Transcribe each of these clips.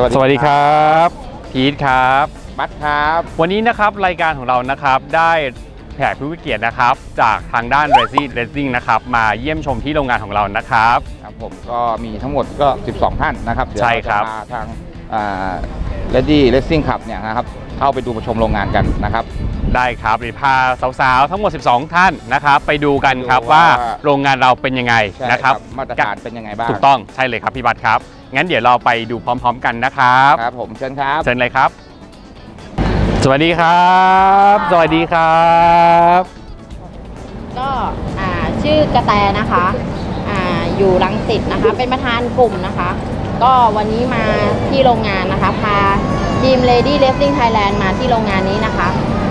สวัสดีครับพีทครับบัตครับ วันนี้นะครับรายการของเรานะครับได้แขกผู้มีเกียรตินะครับ จากทางด้าน r e s i r a c i n g นะครับมาเยี่ยมชมที่โรงงานของเรานะครับ ครับผมก็มีทั้งหมดก็ 12 ท่านนะครับเดี๋ยวใช่เราครัจะบพาทาง เลดี้เลสซิ่งขับเนี่ยนะครับเข้าไปดูประชมโรงงานกันนะครับ ได้ครับเดี๋ยวพาสาวๆ ทั้งหมด 12 ท่านนะครับ ไปดูกันครับดูว่าว่าโรงงานเราเป็นยังไงใช่นะครับมาตรการเป็นยังไงบ้างถูกต้องใช่เลยครับพี่บัตรครับ งั้นเดี๋ยวเราไปดูพร้อม ๆ กันนะครับครับผมเชิญครับเชิญเลยครับ สวัสดีครับ สวัสดีครับก็อ่าชื่อกระแตนะคะอ่าอยู่รังสิตนะคะ เป็นประธานกลุ่มนะคะ ก็วันนี้มาที่โรงงานนะคะ พาทีม Lady Racing Thailand มาที่โรงงานนี้นะคะ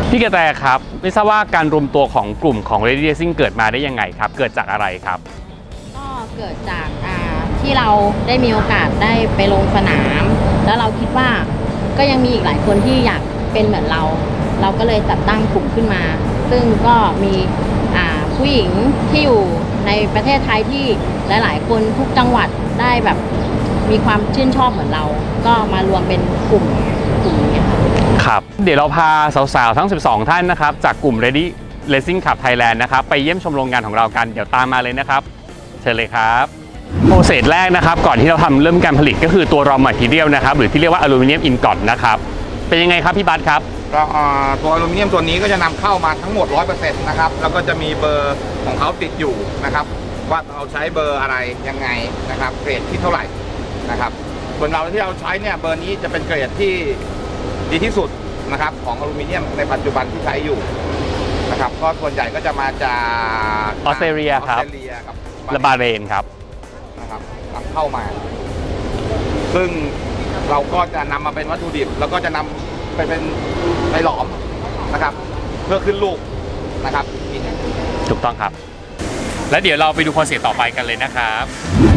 พี่กระแตครับ ไม่ทราบว่าการรวมตัวของกลุ่มของ Ready Racing เกิดมาได้ยังไงครับ เกิดจากอะไรครับ ก็เกิดจากอ่าที่เราได้มีโอกาสได้ไปลงสนาม แล้วเราคิดว่าก็ยังมีอีกหลายคนที่อยากเป็นเหมือนเรา เราก็เลยจัดตั้งกลุ่มขึ้นมา ซึ่งก็มีอ่าผู้หญิงที่อยู่ในประเทศไทยที่หลาย ๆ คนทุกจังหวัดได้แบบ มีความชื่นชอบเหมือนเรา ก็มารวมเป็นกลุ่มกลุ่มนี้ค่ะครับเดี๋ยวเราพาสาวๆทั้ง 12 ท่านนะครับ จากกลุ่ม Ready Racing Club Thailand นะครับ ไปเยี่ยมชมโรงงานของเรากัน เดี๋ยวตามมาเลยนะครับ เชิญเลยครับ process แรกนะครับ ก่อนที่เราทำเริ่มการผลิตก็คือตัว raw material นะครับ หรือที่เรียกว่าอลูมิเนียม ingot นะครับ เป็นยังไงครับพี่บัสครับก็อ่าตัวอลูมิเนียมตัวนี้ก็จะนำเข้ามาทั้งหมด 100%นะครับ แล้วก็จะมีเบอร์ของเขาติดอยู่นะครับ ว่าเราใช้เบอร์อะไรยังไงนะครับเกรดที่เท่าไหร่ นะครับส่วนเราที่เราใช้เนี่ยเบอร์นี้จะเป็นเกรดที่ดีที่สุดนะครับ ของอลูมิเนียมในปัจจุบันที่ใช้อยู่นะครับก็ส่วนใหญ่ก็จะมาจากออสเตรเลียครับออสเตรเลียกับและบาห์เรนครับนะครับนำเข้ามา ซึ่งเราก็จะนำมาเป็นวัตถุดิบ แล้วก็จะนำไปเป็นไปหลอมนะครับ เพื่อขึ้นลูกนะครับอีกถูกต้องครับ แล้วเดี๋ยวเราไปดูคอนเสิร์ตต่อไปกันเลยนะครับ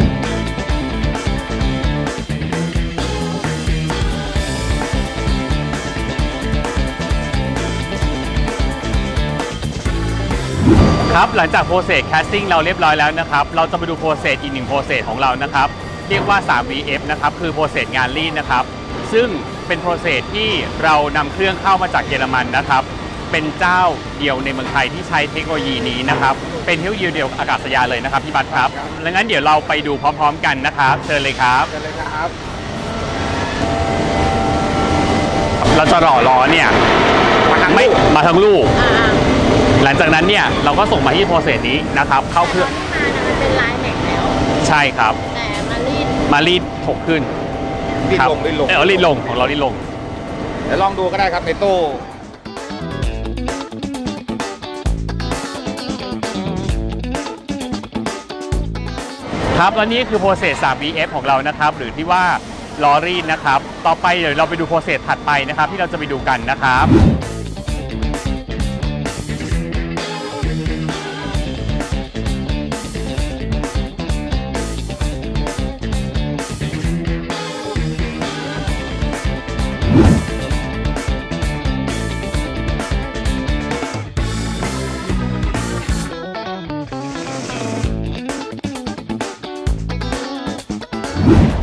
ครับหลังจาก process casting เราเรียบร้อยแล้วนะครับเราจะมาดู process อีกหนึ่ง process ของเรานะครับเรียกว่า 3VF นะครับคือ process งานรีดนะครับซึ่งเป็น process ที่เรานำเครื่องเข้ามาจากเยอรมันนะครับเป็นเจ้าเดียวในเมืองไทยที่ใช้เทคโนโลยีนี้นะครับเป็นเทคโนโลยีเดียวกับอากาศยานเลยนะครับพี่บัสครับดังนั้นเดี๋ยวเราไปดูพร้อม ๆ กันนะครับเชิญเลยครับเชิญเลยครับเราจะหล่อล้อเนี่ยมาทั้งไม่ลูกมาทั้งลูกอ่า หลังจากนั้นเนี่ยเราก็ส่งมาที่โปรเซสนี้นะครับเข้าเครื่องที่มาเนี่ยมันเป็นลายแม็กแล้วใช่ครับ แต่มารีดมารีดถกขึ้นรีดครับลงรีดลงเออรีดลงของเรารีดลงเดี๋ยวลองดูก็ได้ครับในตู้ครับแล้วนี่คือโปรเซส 3VF ของเรานะครับ หรือที่ว่าลอรีดนะครับ ต่อไปเดี๋ยวเราไปดูโปรเซสถัดไปนะครับ ที่เราจะไปดูกันนะครับ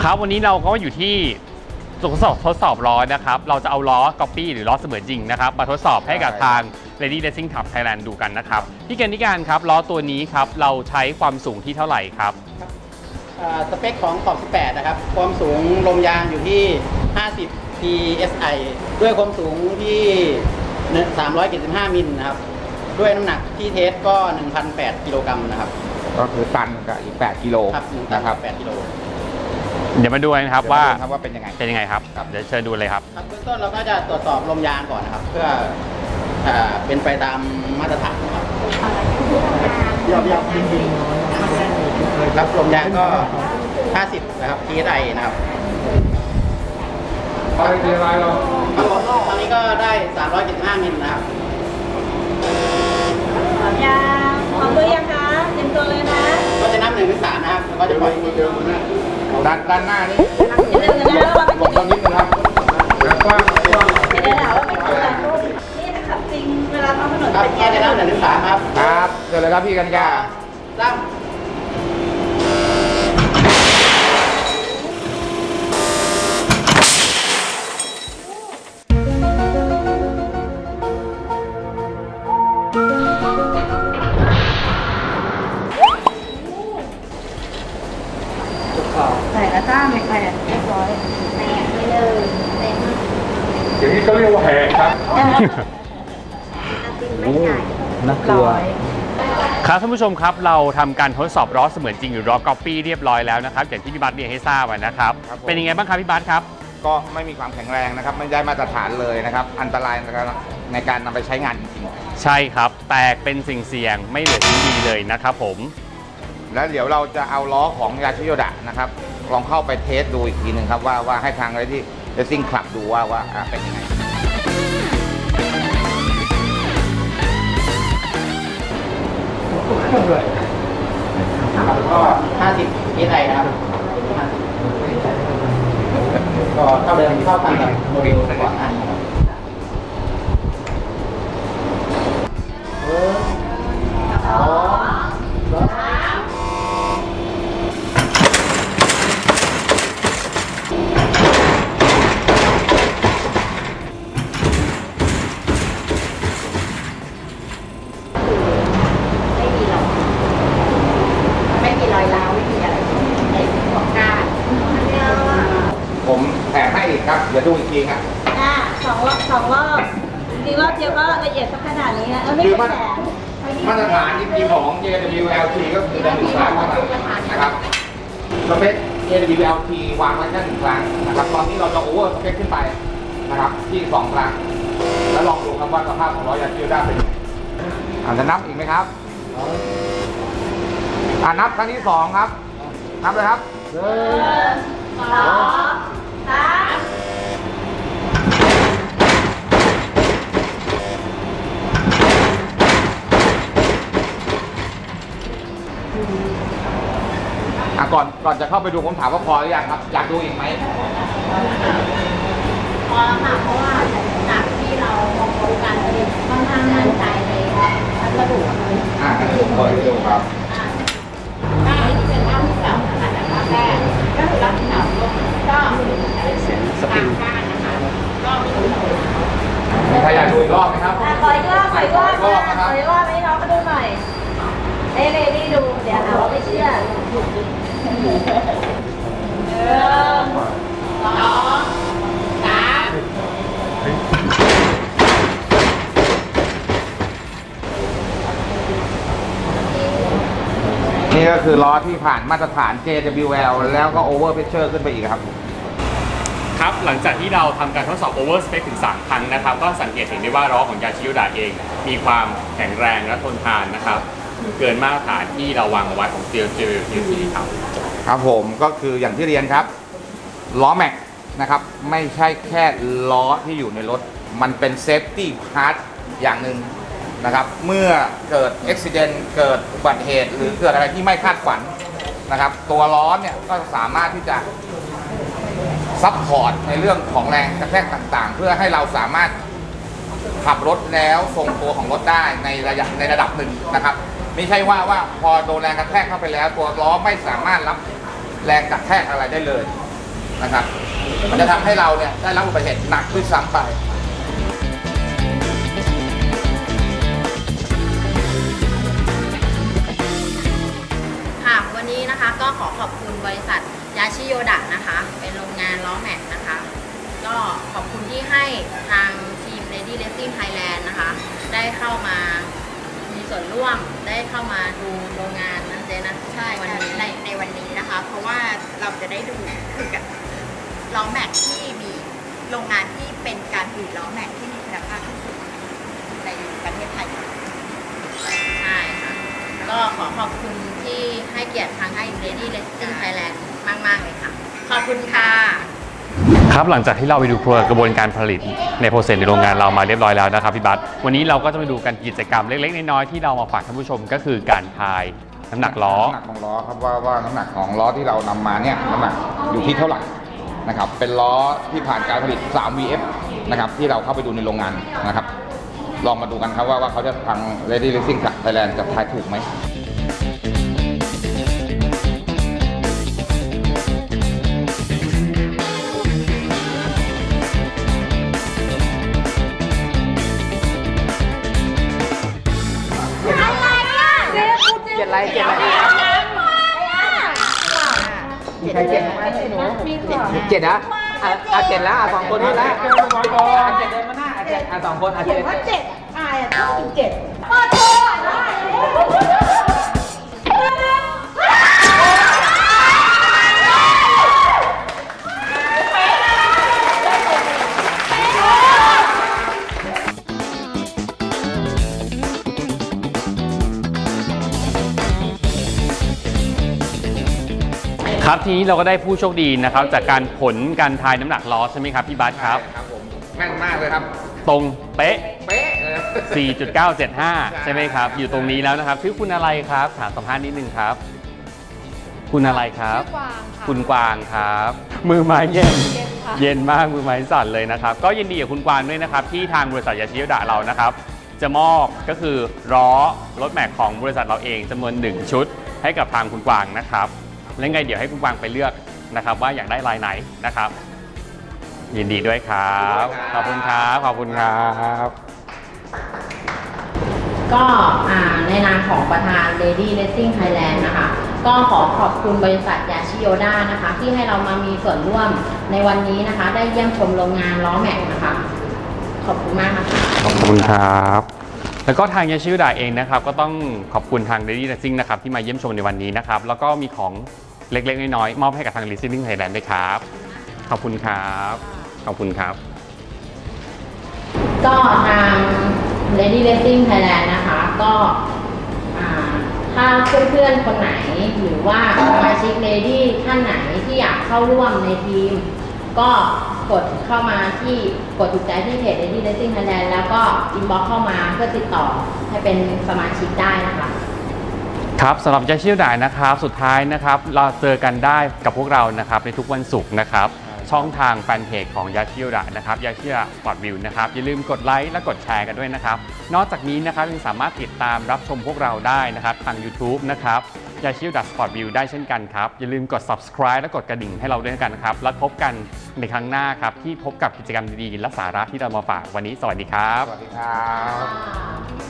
ครับวันนี้เราก็อยู่ที่ทดสอบทดสอบล้อนะครับ เราจะเอาล้อก๊อปปี้หรือล้อเสมือนจริงนะครับ มาทดสอบให้กับทาง Lady Racing Club Thailand ดูกันนะครับ พี่เกณฑ์นิการครับล้อตัวนี้ครับ เราใช้ความสูงที่เท่าไหร่ครับอ่าสเปคของขอบ18 นะครับ ความสูงลมยางอยู่ที่ 50 psi ด้วยความสูงที่ 375 มิลนะครับ ด้วยน้ำหนักที่เทสก็1,008กิโลกรัมนะครับ ก็คือตันกับอีก 8 กิโลครับ1,008นะครับกิโล เดี๋ยวมาดูกันนะครับว่าเดี๋ยมดูครับว่าเป็นยังไง เป็นยังไงครับ ครับ เดี๋ยวเชิญดูเลยครับ ครับเบื้องต้นเราก็จะตรวจสอบลมยางก่อนนะครับ เพื่ออ่าเป็นไปตามมาตรฐานนะครับยอบยอบยิงยิงครับลมยางก็ 50 นะครับ psi นะครับตอนนี้อะไรเราครับผมตอนนี้ก็ได้ 375 มิลนะครับยาพร้อมหรือยังคะเตรียมตัวเลยนะ ก็จะนับหนึ่งถึงสามนะครับแล้วก็จะปล่อย ด้านด้านหน้านี่อย่าลืมนะเราเป็นหลบตรงนิดนึงครับแล้วก็เดี๋ยวเราเป็นคนละนี่นะครับจริงเวลาท้องถนนครับเป็นก็จะนับหนึ่งถึงสามครับ ครับเชิญเลยครับพี่กัญญาสา ก็เรียกว่าแพงครับน่ากลัวครับท่านผู้ชมครับเราทำการทดสอบล้อเสมือนจริงหรือล้อก๊อปปี้เรียบร้อยแล้วนะครับอย่างที่พี่บัตเรียนให้ทราบอะนะครับครับผมเป็นยังไงบ้างครับพี่บัตครับ ก็ไม่มีความแข็งแรงนะครับ ไม่ได้มาตรฐานเลยนะครับ อันตรายในการในการนำไปใช้งานจริงใช่ครับ แตกเป็นสิ่งเสี่ยงไม่เหลือชิ้นดีเลยนะครับผมๆแล้วเดี๋ยวเราจะเอาล้อของยาชิโยดะนะครับลองเข้าไปเทสดูอีกทีหนึ่งครับว่าว่าให้ทางอะไรที่ เรซิ่งคลับดูว่าว่าเป็นยังไงก็50 PSI นะครับก็เท่าเดิมเท่ากันกับโมเดลก่อนอันครับเออสองสาม ไม่มีหรอกไม่มีรอยร้าวไม่มีอะไรในของก้าน ผมแถมให้อีกครับ เดี๋ยวดูอีกทีครับ อ่าสองรอบสองรอบจริงๆรอบ เดียวก็ละเอียดสักขนาดนี้นะเออไม่คือใช่มาแสงมาตรฐานจริงๆของ JWLT ก็คือได้หนึ่งครั้งเท่านั้นนะครับสเปค JWLT วางไว้แค่หนึ่งครั้งนะครับ ตอนนี้เราจะโอเวอร์สเปคขึ้นไปนะครับที่สองครั้ง แล้วลองดูครับว่าสภาพของล้อยาชิโยด้าเป็นยังไงอ่าจะนับอีกไหมครับอ่านับครั้งที่สองครับ นับเลยครับสอง ก่อนก่อนจะเข้าไปดูผมถามว่าพอหรือยังครับอยากดูอีกไหมพอค่ะเพราะว่าจากที่เรามองดูการผลิตค่อนข้างมั่นใจในวัสดุอ่าผมเปิดให้ดูครับก้านที่เป็นก้านที่เก่านะคะจากรอบแรกก็คือรอบที่เก่าก็เสียงสปริงก้านนะคะก็คือมีใครอยากดูอีกรอบไหมครับอะขออีกรอบขออีกรอบขออีกรอบนะนะคขรับออีกรอบให้น้องมาดูหน่อยเอ้ยเลยนี่ดูเดี๋ยวหาว่าไม่เชื่อห นี่ก็คือล้อที่ผ่านมาตรฐาน JWL แล้วก็ Over Pressure ขึ้นไปอีกครับ ครับ หลังจากที่เราทำการทดสอบ over spec ถึง 3 ครั้งนะครับ ก็สังเกตเห็นได้ว่าล้อของยาชิโยดะเอง มีความแข็งแรงและทนทานนะครับ เกินมาตรฐานที่เราวางเอาไว้ของ Steel Steel Steel ครับ ครับผมก็คืออย่างที่เรียนครับล้อแม็กนะครับไม่ใช่แค่ล้อที่อยู่ในรถ มันเป็น safety part อย่างหนึ่งนะครับเมื่อเกิดอุบิเหตุเกิดอุบัติเหตุหรือเกิดอะไรที่ไม่คาดฝันนะครับตัวล้อเนี่ยก็สามารถที่จะ support ในเรื่องของแรงกระแทกต่างๆ เพื่อให้เราสามารถขับรถแล้วทรงตัวของรถได้ในระยะในระดับหนึ่งนะครับ ไม่ใช่ว่าว่าพอโดนแรงกระแทกเข้าไปแล้ว ตัวล้อไม่สามารถรับแรงกระแทกอะไรได้เลยนะครับ มันจะทำให้เราเนี่ยได้รับอุบัติเหตุหนักด้วยซ้ำไปค่ะวันนี้นะคะก็ขอขอบคุณบริษัทยาชิโยดะนะคะ เป็นโรงงานล้อแม็กนะคะ ก็ขอบคุณที่ให้ทางทีม Lady Racing Thailand นะคะ ได้เข้ามา ส่วนร่วมได้เข้ามาดูโรงงานนะเจนะใช่วันค่ะนี้ในในวันนี้นะคะ เพราะว่าเราจะได้ดูคือกับล้อแม็กที่มีโรงงานที่เป็นการผลิตล้อแม็กที่มีคุณภาพที่สุดในประเทศไทยใช่ค่ะก็ขอขอบคุณที่ให้เกียรติทางให้ Lady Racing Thailand มาก ๆ เลยค่ะ ขอบคุณค่ะ ครับหลังจากที่เราไปดูกระบวนการผลิตในโปรเซสในโรงงานเรามาเรียบร้อยแล้วนะครับพี่บัสวันนี้เราก็จะมาดูกันกิจกรรมเล็กๆน้อยๆที่เรามาฝากท่านผู้ชมก็คือการทายน้ำหนักล้อน้ำหนักของล้อครับว่าว่าน้ำหนักของล้อที่เรานำมาเนี่ยน้ำหนักอยู่ที่เท่าไหร่นะครับเป็นล้อที่ผ่านการผลิต 3 VF นะครับที่เราเข้าไปดูในโรงงานนะครับลองมาดูกันครับว่าว่าเขาจะทาง Lady Racing Thailand จะทายถูกไหม เจ็ดไหมมีเหรอเจ็ดนะว้าเจ็ดอะเจ็ดแล้วอะสองคนนี้แล้วอะเจ็ดเดินมาหน้าอะเจ็ดอะสองคนอะเขียเจ็นดว่าเจ็ดอายอะต้องเป็นเจ็ดปอโทอะได้ ครับทีนี้เราก็ได้ผู้โชคดีนะครับ จากการผลการทายน้ำหนักล้อใช่ไหมครับพี่บัสครับ ครับผมแม่นมากเลยครับ ตรงเป๊ะ เป๊ะเลย4.975 ใช่ไหมครับ อยู่ตรงนี้แล้วนะครับ ชื่อคุณอะไรครับถามสัมภาษณ์นิดนึงครับ คุณอะไรครับคุณกวางครับ มือไม้เย็นเย็นมากมือไม้สั่นเลยนะครับ ก็ยินดีกับคุณกวางด้วยนะครับ ที่ทางบริษัทยาชิโยดะเรานะครับ จะมอบก็คือล้อรถแม็กของบริษัทเราเองจำนวน1ชุด ให้กับทางคุณกวางนะครับ และไงเดี๋ยวให้คุณกวางไปเลือกนะครับ ว่าอยากได้ลายไหนนะครับ ยินดีด้วยครับ ขอบคุณครับ ขอบคุณครับ ก็อ่าในนามของประธาน Lady Racing Thailand นะคะ ก็ขอขอบคุณบริษัทยาชิโยดานะคะ ที่ให้เรามามีส่วนร่วมในวันนี้นะคะ ได้เยี่ยมชมโรงงานล้อแม็กนะคะ ขอบคุณมากนะคะขอบคุณครับแล้วก็ทางยาชิวดาเองนะครับก็ต้องขอบคุณทาง Daily Racing นะครับที่มาเยี่ยมชมในวันนี้นะครับแล้วก็มีของ เล็กๆ น้อยๆมอบให้กับทาง Racing Thailand ด้วยครับ ขอบคุณครับ ขอบคุณครับ ก็ทาง Lady Racing Thailand นะคะ ก็ถ้าเพื่อนๆ คนไหนหรือว่าสมาชิก Lady ท่านไหนที่อยากเข้าร่วมในทีม ก็กดเข้ามาที่กดถูกใจที่เพจ Lady Racing Thailand แล้วก็ inbox เข้ามาเพื่อติดต่อให้เป็นสมาชิกได้นะคะ ครับสำหรับยาชิวดานะครับ สุดท้ายนะครับ เราเจอกันได้กับพวกเรานะครับในทุกวันศุกร์นะครับ ช่องทางแฟนเพจของยาชิวดานะครับยาชิวดา Sport Wheel นะครับ อย่าลืมกดไลค์และกดแชร์กันด้วยนะครับ นอกจากนี้นะครับยังสามารถติดตามรับชมพวกเราได้นะครับทาง YouTube นะครับยาชิวดา Sport Wheel ได้เช่นกันครับ อย่าลืมกด subscribe และกดกระดิ่งให้เราด้วยกันนะครับ แล้วพบกันในครั้งหน้าครับ ที่พบกับกิจกรรมดีๆและสาระที่เรามาฝากวันนี้สวัสดีครับ สวัสดีครับ